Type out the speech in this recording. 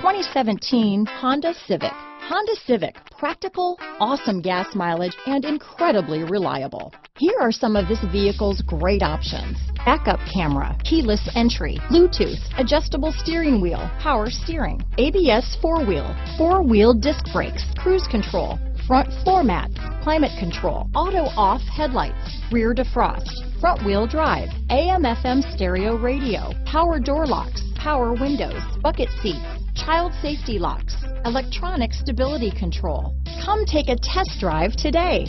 2017 Honda Civic. Honda Civic, practical, awesome gas mileage, and incredibly reliable. Here are some of this vehicle's great options. Backup camera, keyless entry, Bluetooth, adjustable steering wheel, power steering, ABS four-wheel, four-wheel disc brakes, cruise control, front floor mats, climate control, auto off headlights, rear defrost, front wheel drive, AM FM stereo radio, power door locks, power windows, bucket seats, child safety locks, electronic stability control. Come take a test drive today.